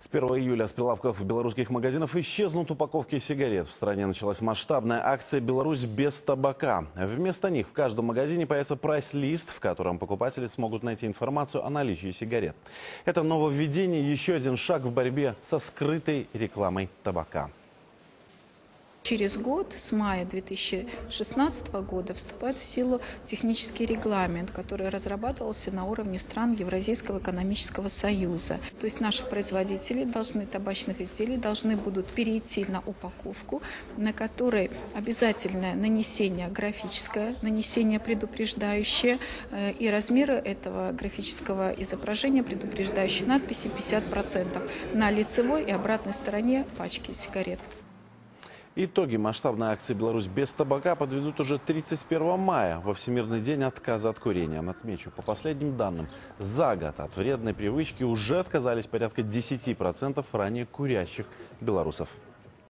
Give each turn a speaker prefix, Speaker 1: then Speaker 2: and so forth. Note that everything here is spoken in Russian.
Speaker 1: С 1 июля с прилавков белорусских магазинов исчезнут упаковки сигарет. В стране началась масштабная акция «Беларусь без табака». Вместо них в каждом магазине появится прайс-лист, в котором покупатели смогут найти информацию о наличии сигарет. Это нововведение – еще один шаг в борьбе со скрытой рекламой табака.
Speaker 2: Через год, с мая 2016 года, вступает в силу технический регламент, который разрабатывался на уровне стран Евразийского экономического союза. То есть наши производители должны, табачных изделий должны будут перейти на упаковку, на которой обязательное нанесение графическое, нанесение предупреждающее, э, и размеры этого графического изображения, предупреждающей надписи 50% на лицевой и обратной стороне пачки сигарет.
Speaker 1: Итоги масштабной акции «Беларусь без табака» подведут уже 31 мая, во Всемирный день отказа от курения. Отмечу, по последним данным, за год от вредной привычки уже отказались порядка 10% ранее курящих белорусов.